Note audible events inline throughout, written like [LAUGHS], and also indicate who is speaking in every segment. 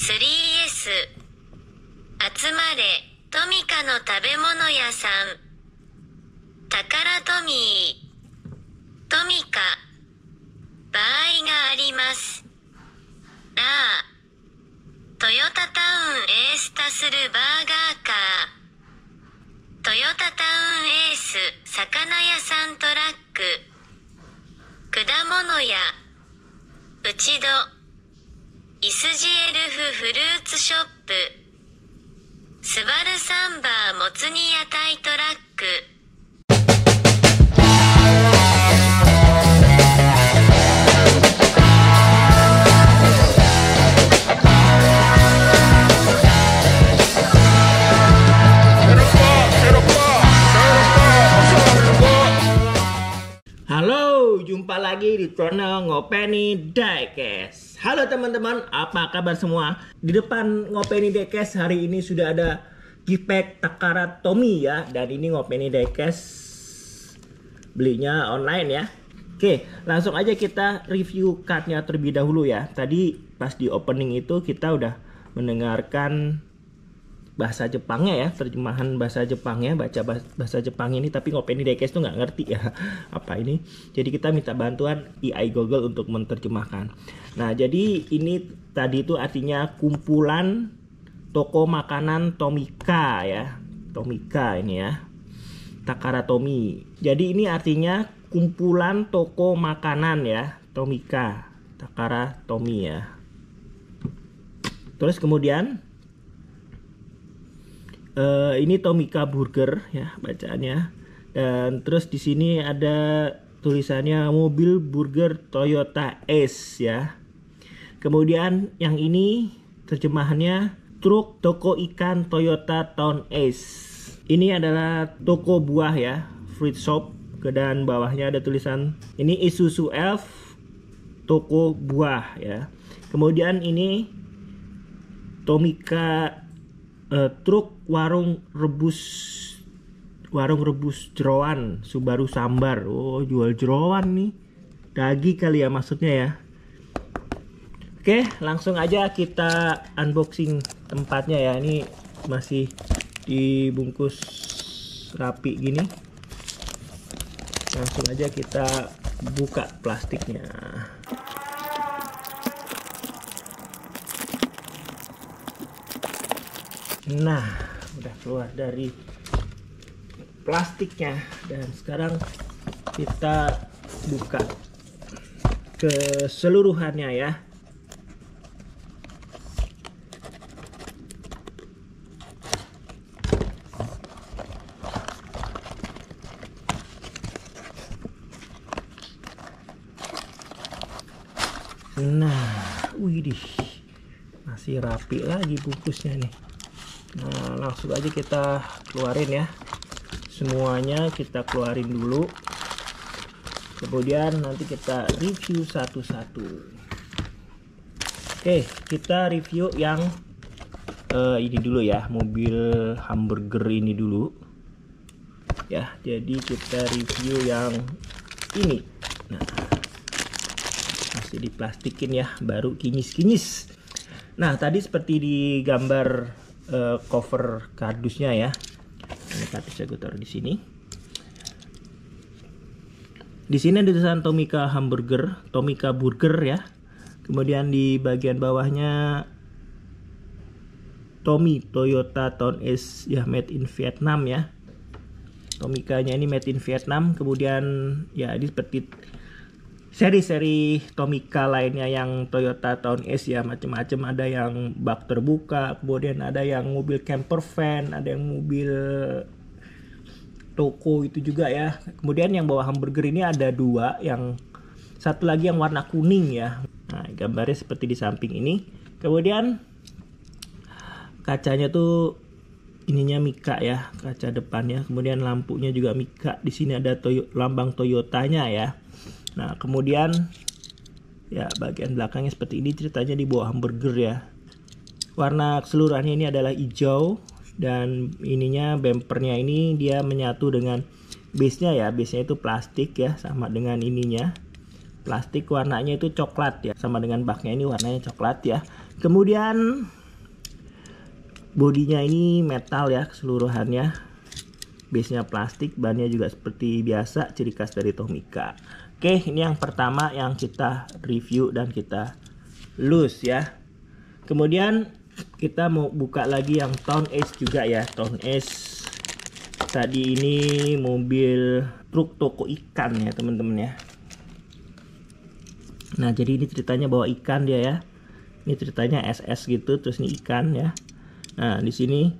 Speaker 1: 3S 集まれトミカの食べ物屋さん。タカラトミートミカ。場合があります。ラートヨタタウンエースタするバーガーカートヨタタウンエース魚屋さんトラック。果物屋内戸。イスジエルフフルーツショップスバルサンバーもつ煮屋台トラック
Speaker 2: Halo, jumpa lagi di channel Ngopeni Diecast. Halo teman-teman, apa kabar semua? Di depan Ngopeni Diecast hari ini sudah ada gift pack Takara Tommy ya, dan ini Ngopeni Diecast belinya online ya. Oke, langsung aja kita review cardnya terlebih dahulu ya. Tadi pas di opening itu kita udah mendengarkan bahasa Jepangnya ya terjemahan bahasa Jepangnya baca bahasa, Jepang ini tapi ngopeni Diecast tuh nggak ngerti ya [LAUGHS] apa ini. Jadi kita minta bantuan AI Google untuk menerjemahkan. Nah jadi ini tadi itu artinya kumpulan toko makanan Tomika ya Tomika ini ya Takara Tomi. Jadi ini artinya kumpulan toko makanan ya Tomika Takara Tomi ya. Terus kemudian Eh, ini Tomika Burger ya bacaannya. Dan terus di sini ada tulisannya mobil burger Toyota S ya. Kemudian yang ini terjemahannya truk toko ikan Toyota Town S. Ini adalah toko buah ya, fruit shop. Dan bawahnya ada tulisan ini Isuzu Elf toko buah ya. Kemudian ini Tomika eh, truk warung rebus warung rebus jeroan Subaru Sambar. Oh jual jeroan nih. Daging kali ya maksudnya ya. Oke langsung aja kita unboxing tempatnya ya. Ini masih dibungkus rapi gini. Langsung aja kita buka plastiknya Nah, udah keluar dari plastiknya dan sekarang kita buka keseluruhannya ya. Nah, widih. Masih rapi lagi bungkusnya nih. Nah, langsung aja kita keluarin ya. Semuanya kita keluarin dulu. Kemudian nanti kita review satu-satu. Oke, kita review yang eh, ini dulu ya, mobil hamburger ini dulu. Ya, jadi kita review yang ini. Nah, masih diplastikin ya, baru kinyis-kinyis. Nah, tadi seperti di gambar uh, cover kardusnya ya. Ini kardusnya gue taruh di sini. Di sini ada tulisan Tomika Hamburger, Tomika Burger ya. Kemudian di bagian bawahnya Tommy Toyota Town S ya made in Vietnam ya. Tomikanya ini made in Vietnam. Kemudian ya ini seperti seri-seri Tomika lainnya yang Toyota Town S ya macam-macam ada yang bak terbuka kemudian ada yang mobil camper van ada yang mobil toko itu juga ya. Kemudian yang bawa hamburger ini ada dua yang satu lagi yang warna kuning ya. Nah gambarnya seperti di samping ini. Kemudian kacanya tuh ininya Mika ya kaca depannya. Kemudian lampunya juga Mika di sini ada Toyo, lambang Toyotanya ya Nah, kemudian ya bagian belakangnya seperti ini ceritanya di bawah hamburger ya. Warna keseluruhannya ini adalah hijau dan ininya bempernya ini dia menyatu dengan base-nya ya. Base-nya itu plastik ya sama dengan ininya. Plastik warnanya itu coklat ya sama dengan baknya ini warnanya coklat ya. kemudian bodinya ini metal ya keseluruhannya base nya plastik bannya juga seperti biasa ciri khas dari Tomica. Oke ini yang pertama yang kita review dan kita loose ya. Kemudian kita mau buka lagi yang Town S juga ya. Town S tadi ini mobil truk toko ikan ya teman-teman ya. Nah jadi ini ceritanya bawa ikan dia ya. Ini ceritanya SS gitu terus ini ikan ya. Nah, di sini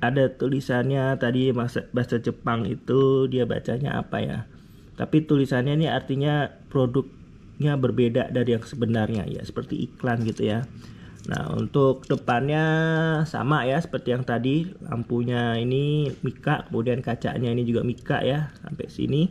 Speaker 2: ada tulisannya tadi bahasa Jepang itu dia bacanya apa ya. Tapi tulisannya ini artinya produknya berbeda dari yang sebenarnya ya, seperti iklan gitu ya. Nah, untuk depannya sama ya seperti yang tadi, lampunya ini mika, kemudian kacanya ini juga mika ya sampai sini.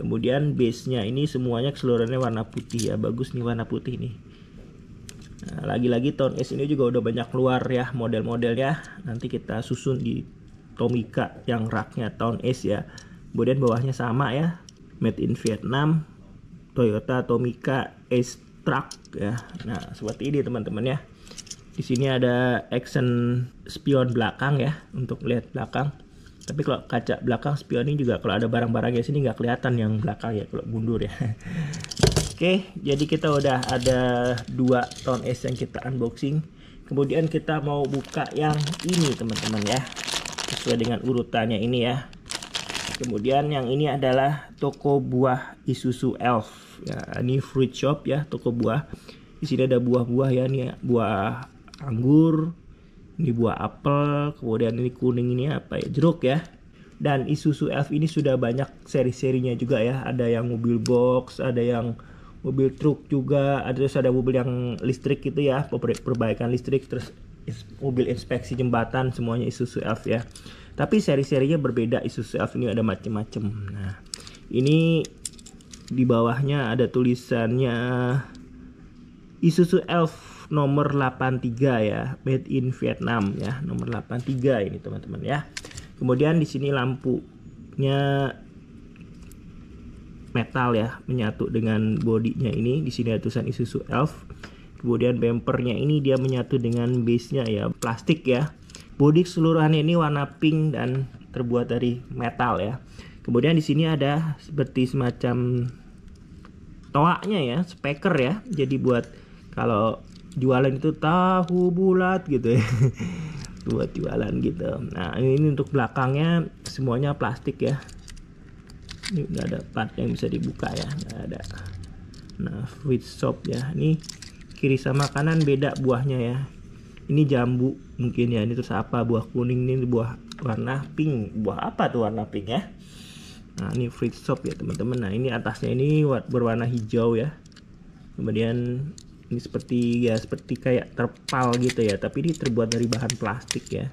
Speaker 2: Kemudian base-nya ini semuanya keseluruhannya warna putih ya. Bagus nih warna putih nih. Nah, lagi-lagi tahun S ini juga udah banyak keluar ya model-modelnya. Nanti kita susun di Tomica yang raknya tahun S ya. Kemudian bawahnya sama ya. Made in Vietnam. Toyota Tomica S Truck ya. Nah, seperti ini teman-teman ya. Di sini ada action spion belakang ya untuk lihat belakang. Tapi kalau kaca belakang spion ini juga kalau ada barang-barangnya sini nggak kelihatan yang belakang ya kalau mundur ya. [LAUGHS] Oke, jadi kita udah ada dua Tone S yang kita unboxing. Kemudian kita mau buka yang ini teman-teman ya. Sesuai dengan urutannya ini ya. Kemudian yang ini adalah toko buah Isuzu Elf. Ya, ini fruit shop ya, toko buah. Di sini ada buah-buah ya, nih buah anggur, ini buah apel, kemudian ini kuning ini apa ya, jeruk ya. Dan Isuzu Elf ini sudah banyak seri-serinya juga ya. Ada yang mobil box, ada yang mobil truk juga ada terus ada mobil yang listrik gitu ya perbaikan listrik terus mobil inspeksi jembatan semuanya Isuzu Elf ya. Tapi seri-serinya berbeda Isuzu Elf ini ada macam-macam nah ini di bawahnya ada tulisannya Isuzu Elf nomor 83 ya made in Vietnam ya nomor 83 ini teman-teman ya. Kemudian di sini lampunya metal ya menyatu dengan bodinya ini. Di sini ada tulisan Isuzu Elf. Kemudian bumpernya ini dia menyatu dengan base-nya ya plastik ya. Bodi keseluruhannya ini warna pink dan terbuat dari metal ya. Kemudian di sini ada seperti semacam toaknya ya speaker ya. Jadi buat kalau jualan itu tahu bulat gitu ya. [LAUGHS] Buat jualan gitu. Nah ini untuk belakangnya semuanya plastik ya ini nggak ada part yang bisa dibuka ya nggak ada. Nah fruit shop ya. Ini kiri sama kanan beda buahnya ya. Ini jambu mungkin ya ini terus apa? Buah kuning ini buah warna pink. Buah apa tuh warna pink ya? Nah ini fruit shop ya teman-teman. Nah ini atasnya ini berwarna hijau ya. Kemudian ini seperti ya seperti kayak terpal gitu ya. Tapi ini terbuat dari bahan plastik ya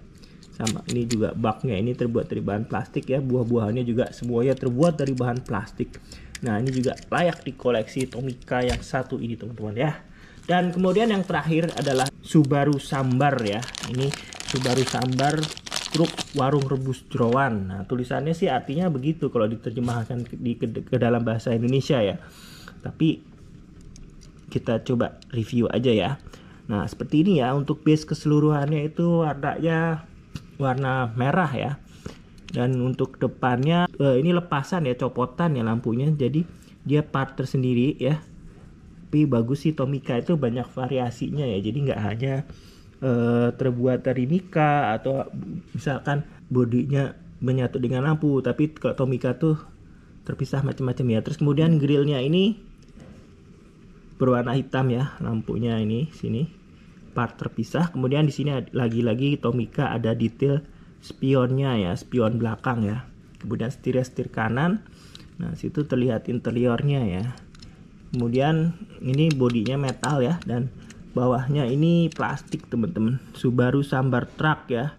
Speaker 2: sama ini juga baknya ini terbuat dari bahan plastik ya. Buah-buahannya juga semuanya terbuat dari bahan plastik. Nah ini juga layak dikoleksi Tomica yang satu ini teman-teman ya. Dan kemudian yang terakhir adalah Subaru Sambar ya. Ini Subaru Sambar truk warung rebus jeroan nah tulisannya sih artinya begitu kalau diterjemahkan di, ke, ke dalam bahasa Indonesia ya. Tapi kita coba review aja ya. Nah, seperti ini ya. Untuk base keseluruhannya itu warnanya warna merah ya. Dan untuk depannya uh, ini lepasan ya copotan ya lampunya. Jadi dia part tersendiri ya. Tapi bagus sih Tomica itu banyak variasinya ya. Jadi nggak hanya uh, terbuat dari mika atau misalkan bodinya menyatu dengan lampu tapi kalau Tomica tuh terpisah macam-macam ya. Terus kemudian grillnya ini berwarna hitam ya lampunya ini sini part terpisah. Kemudian di sini lagi-lagi Tomica ada detail spionnya ya, spion belakang ya. Kemudian setir-setir kanan. Nah, situ terlihat interiornya ya. Kemudian ini bodinya metal ya dan bawahnya ini plastik teman-teman. Subaru Sambar Truck ya.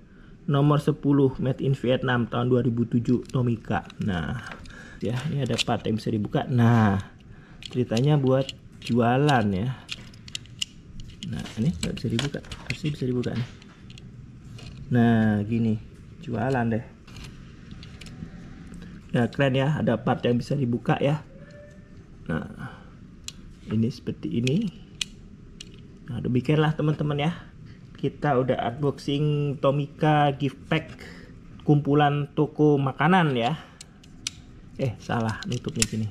Speaker 2: Nomor 10 made in Vietnam tahun 2007 Tomica. Nah, ya ini ada part yang bisa dibuka. Nah, ceritanya buat jualan ya nah ini nggak bisa dibuka harusnya bisa dibuka nih nah gini jualan deh ya keren ya ada part yang bisa dibuka ya nah ini seperti ini Nah, demikianlah teman-teman ya. Kita udah unboxing Tomika gift pack kumpulan toko makanan ya. Eh, salah nutupnya sini.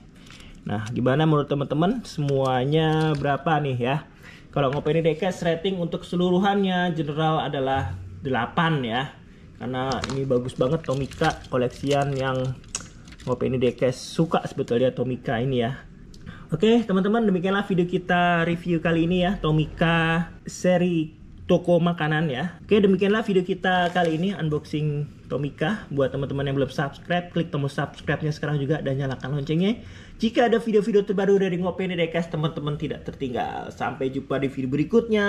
Speaker 2: Nah, gimana menurut teman-teman? Semuanya berapa nih ya? Kalau Ngopeni Dekes rating untuk keseluruhannya general adalah 8 ya. Karena ini bagus banget Tomika koleksian yang Ngopeni Dekes suka sebetulnya Tomika ini ya. Oke, teman-teman, demikianlah video kita review kali ini ya, Tomika seri toko makanan ya. Oke, demikianlah video kita kali ini unboxing Tomika. Buat teman-teman yang belum subscribe, klik tombol subscribe-nya sekarang juga dan nyalakan loncengnya. Jika ada video-video terbaru dari Ngopi Dekes, teman-teman tidak tertinggal. Sampai jumpa di video berikutnya.